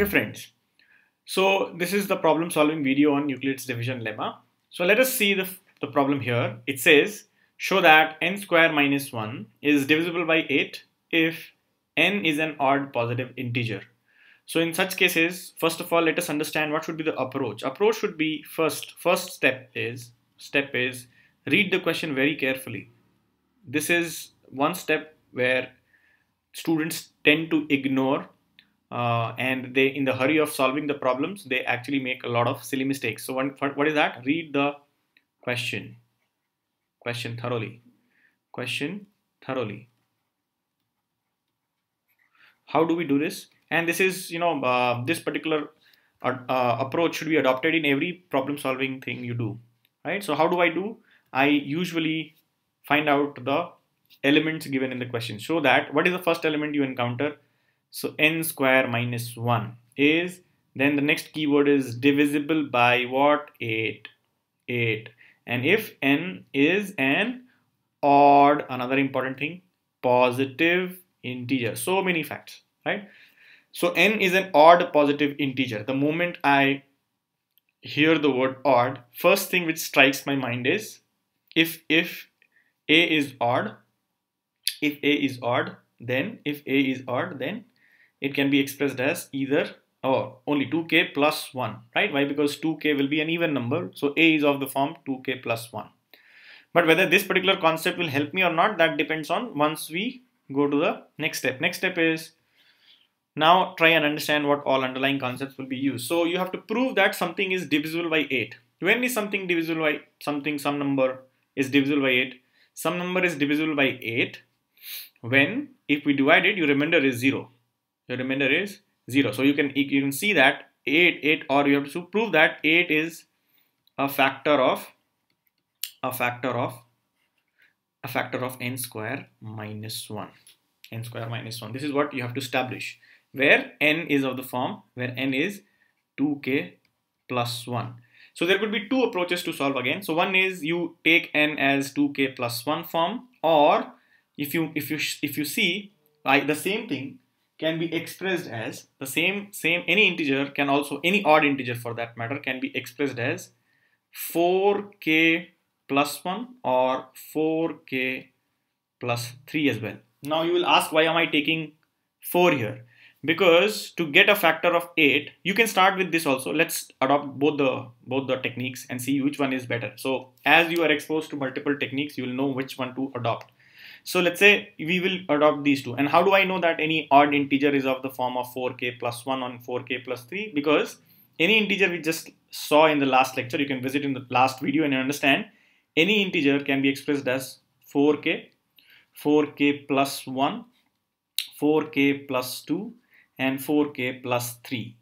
Okay friends, so this is the problem solving video on Euclid's division lemma. So let us see the, the problem here. It says show that n square minus 1 is divisible by 8 if n is an odd positive integer. So in such cases, first of all, let us understand what should be the approach. Approach should be first, first step is, step is read the question very carefully. This is one step where students tend to ignore uh, and they in the hurry of solving the problems they actually make a lot of silly mistakes. So what, what is that? Read the question. Question thoroughly. Question thoroughly. How do we do this? And this is you know uh, this particular uh, uh, approach should be adopted in every problem solving thing you do right? So how do i do? I usually find out the elements given in the question. So that what is the first element you encounter so n square minus 1 is then the next keyword is divisible by what? 8 8 and if n is an odd another important thing positive integer. So many facts right? So n is an odd positive integer. The moment i hear the word odd first thing which strikes my mind is if if a is odd if a is odd then if a is odd then it can be expressed as either or only 2k plus 1 right? Why? Because 2k will be an even number. So a is of the form 2k plus 1 but whether this particular concept will help me or not that depends on once we go to the next step. Next step is now try and understand what all underlying concepts will be used. So you have to prove that something is divisible by 8 when is something divisible by something some number is divisible by 8 some number is divisible by 8 when if we divide it your remainder is 0 the remainder is 0 so you can you can see that 8 8 or you have to prove that 8 is a factor of a factor of a factor of n square minus 1 n square minus 1 this is what you have to establish. Where n is of the form where n is 2k plus 1 so there could be two approaches to solve again. So one is you take n as 2k plus 1 form or if you if you if you see like the same thing can be expressed as the same same any integer can also any odd integer for that matter can be expressed as 4k plus 1 or 4k plus 3 as well. Now you will ask why am i taking 4 here? Because to get a factor of 8 you can start with this also. Let's adopt both the both the techniques and see which one is better. So as you are exposed to multiple techniques you will know which one to adopt so let's say we will adopt these two. And how do I know that any odd integer is of the form of 4k plus 1 on 4k plus 3? Because any integer we just saw in the last lecture, you can visit in the last video and understand any integer can be expressed as 4k, 4k plus 1, 4k plus 2 and 4k plus 3.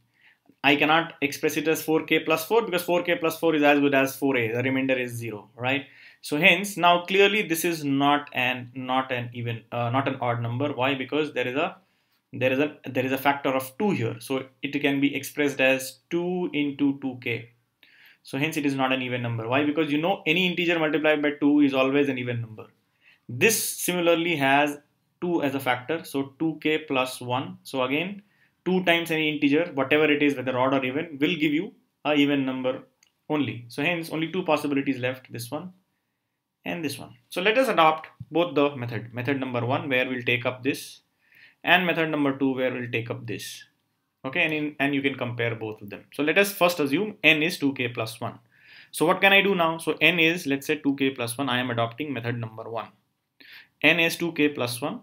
I cannot express it as 4k plus 4 because 4k plus 4 is as good as 4a, the remainder is 0, right? So hence now clearly this is not an not an even uh, not an odd number. Why? Because there is a there is a there is a factor of 2 here. So it can be expressed as 2 into 2k. So hence it is not an even number. Why? Because you know any integer multiplied by 2 is always an even number. This similarly has 2 as a factor. So 2k plus 1. So again 2 times any integer whatever it is whether odd or even will give you a even number only. So hence only two possibilities left this one and this one. So let us adopt both the method. Method number one where we'll take up this and method number two where we'll take up this. Okay, and, in, and you can compare both of them. So let us first assume n is 2k plus 1. So what can I do now? So n is let's say 2k plus 1. I am adopting method number 1. n is 2k plus 1.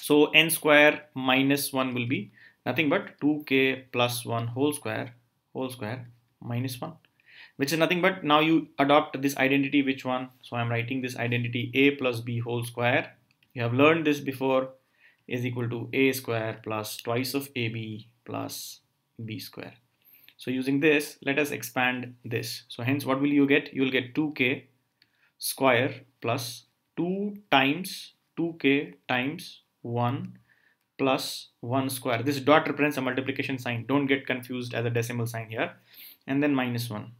So n square minus 1 will be nothing but 2k plus 1 whole square whole square minus 1 which is nothing but now you adopt this identity which one? So I'm writing this identity a plus b whole square. You have learned this before is equal to a square plus twice of ab plus b square. So using this let us expand this. So hence what will you get? You will get 2k square plus 2 times 2k times 1 plus 1 square. This dot represents a multiplication sign. Don't get confused as a decimal sign here. And then minus 1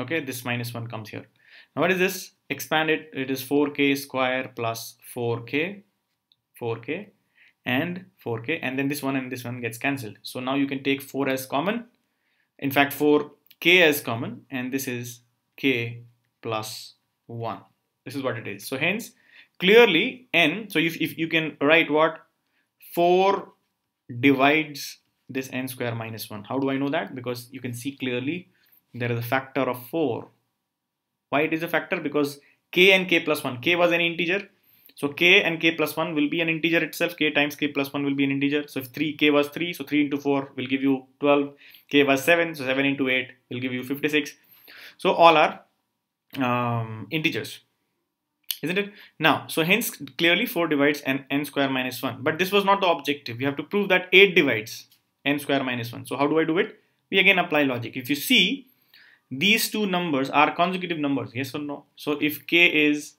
okay this minus 1 comes here. Now what is this? Expand it it is 4k square plus 4k 4k and 4k and then this one and this one gets cancelled. So now you can take 4 as common in fact 4k as common and this is k plus 1 this is what it is. So hence clearly n so if, if you can write what? 4 divides this n square minus 1 how do I know that? Because you can see clearly there is a factor of 4 why it is a factor because k and k plus 1 k was an integer so k and k plus 1 will be an integer itself. k times k plus 1 will be an integer. So if 3 k was 3, so 3 into 4 will give you 12. k was 7, so 7 into 8 will give you 56. So all are um, integers. Isn't it? Now, so hence clearly 4 divides n, n square minus 1. But this was not the objective. We have to prove that 8 divides n square minus 1. So how do I do it? We again apply logic. If you see, these two numbers are consecutive numbers, yes or no? So if k is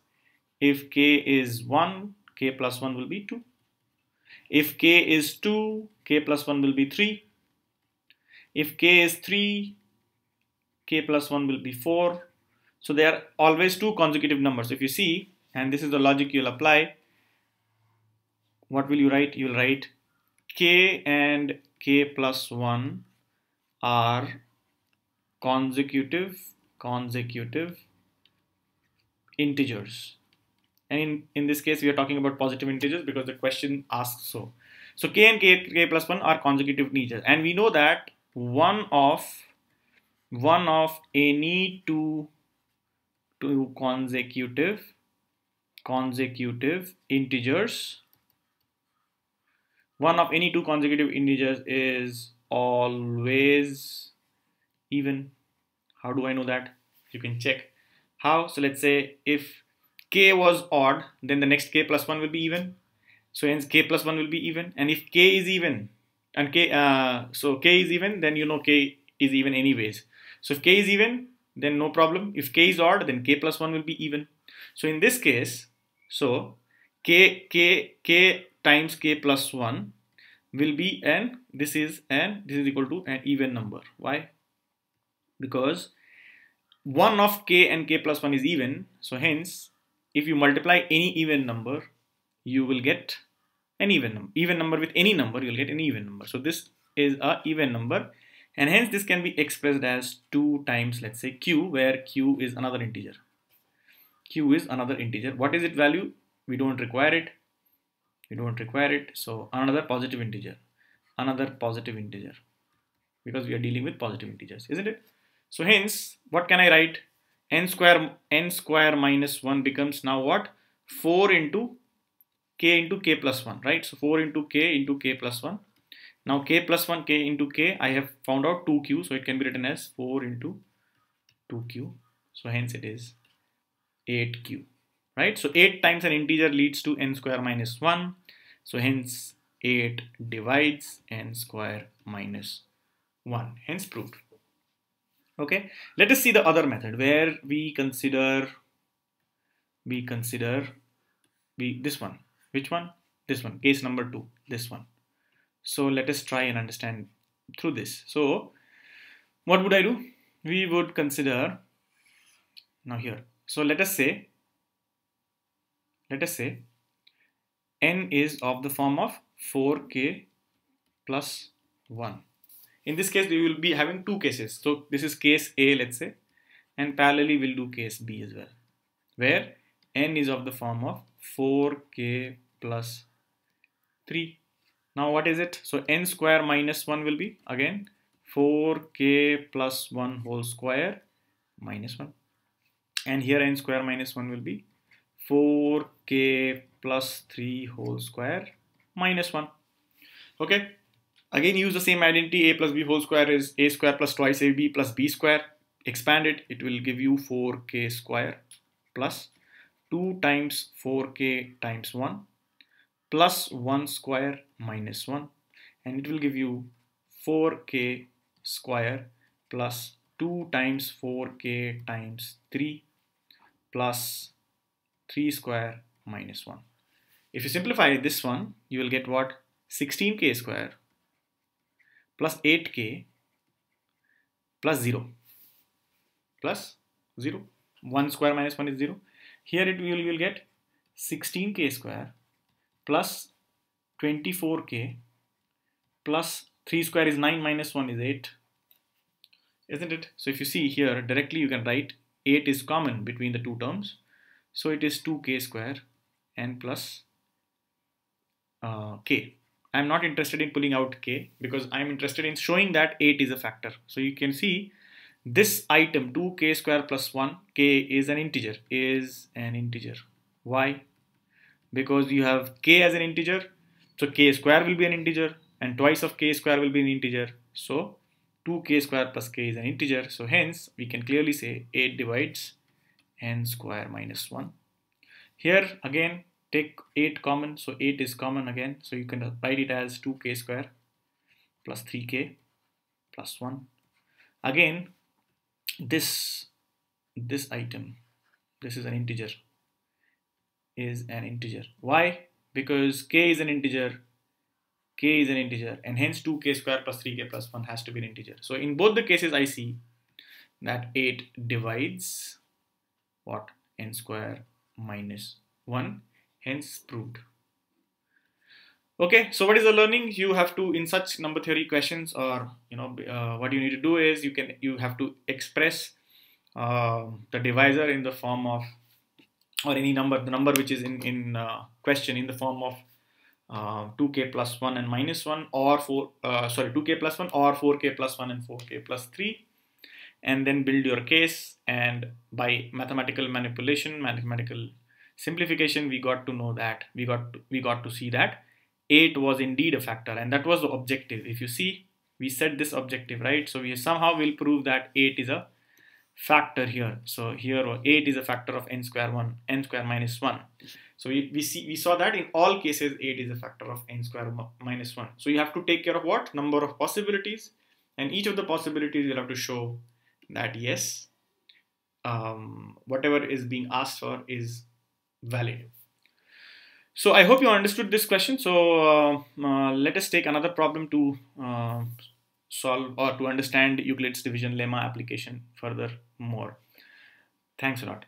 if k is 1, k plus 1 will be 2. If k is 2, k plus 1 will be 3. If k is 3, k plus 1 will be 4. So they are always two consecutive numbers. If you see, and this is the logic you'll apply, what will you write? You'll write k and k plus 1 are consecutive consecutive integers. And in, in this case we are talking about positive integers because the question asks so. So k and k, k plus 1 are consecutive integers. And we know that one of one of any two two consecutive consecutive integers one of any two consecutive integers is always even how do I know that you can check how so let's say if k was odd, then the next k plus 1 will be even. So hence k plus 1 will be even. And if k is even, and k, uh, so k is even, then you know k is even anyways. So if k is even, then no problem. If k is odd, then k plus 1 will be even. So in this case, so k, k, k times k plus 1 will be n, this is n, this is equal to an even number. Why? Because 1 of k and k plus 1 is even, so hence if you multiply any even number, you will get an even number. Even number with any number, you'll get an even number. So this is a even number and hence this can be expressed as 2 times let's say q where q is another integer. q is another integer. What is its value? We don't require it. We don't require it. So another positive integer. Another positive integer because we are dealing with positive integers, isn't it? So hence, what can I write? n square n square minus 1 becomes now what? 4 into k into k plus 1 right? So 4 into k into k plus 1 now k plus 1 k into k I have found out 2q so it can be written as 4 into 2q so hence it is 8q right? So 8 times an integer leads to n square minus 1 so hence 8 divides n square minus 1 hence proved okay? Let us see the other method where we consider we consider we this one. Which one? This one. Case number two. This one. So let us try and understand through this. So what would I do? We would consider now here. So let us say let us say n is of the form of 4k plus 1 in this case, we will be having two cases. So this is case A, let's say, and parallelly we'll do case B as well, where n is of the form of 4k plus 3. Now what is it? So n square minus 1 will be again 4k plus 1 whole square minus 1. And here n square minus 1 will be 4k plus 3 whole square minus 1. Okay, Again, use the same identity. a plus b whole square is a square plus twice ab plus b square. Expand it. It will give you 4k square plus 2 times 4k times 1 plus 1 square minus 1 and it will give you 4k square plus 2 times 4k times 3 plus 3 square minus 1. If you simplify this one, you will get what? 16k square plus 8k plus 0 plus 0 1 square minus 1 is 0 here it will, will get 16k square plus 24k plus 3 square is 9 minus 1 is 8 isn't it? So if you see here directly you can write 8 is common between the two terms. So it is 2k square n plus uh, k I'm not interested in pulling out k because I'm interested in showing that 8 is a factor. So you can see this item 2k square plus 1 k is an integer is an integer. Why? Because you have k as an integer so k square will be an integer and twice of k square will be an integer. So 2k square plus k is an integer so hence we can clearly say 8 divides n square minus 1 here again take 8 common so 8 is common again. So you can write it as 2k square plus 3k plus 1 again this this item this is an integer is an integer. Why? Because k is an integer k is an integer and hence 2k square plus 3k plus 1 has to be an integer. So in both the cases i see that 8 divides what? N square minus 1 hence proved okay so what is the learning? You have to in such number theory questions or you know uh, what you need to do is you can you have to express uh, the divisor in the form of or any number the number which is in in uh, question in the form of 2k uh, plus 1 and minus 1 or 4 uh, sorry 2k plus 1 or 4k plus 1 and 4k plus 3 and then build your case and by mathematical manipulation mathematical simplification we got to know that. We got to, we got to see that. 8 was indeed a factor and that was the objective. If you see we set this objective right? So we somehow will prove that 8 is a factor here. So here 8 is a factor of n square 1 n square minus 1 so we, we see we saw that in all cases 8 is a factor of n square minus 1 so you have to take care of what? Number of possibilities. And each of the possibilities you'll have to show that yes um, whatever is being asked for is valid so I hope you understood this question. So uh, uh, let us take another problem to uh, solve or to understand Euclid's division lemma application further more. Thanks a lot.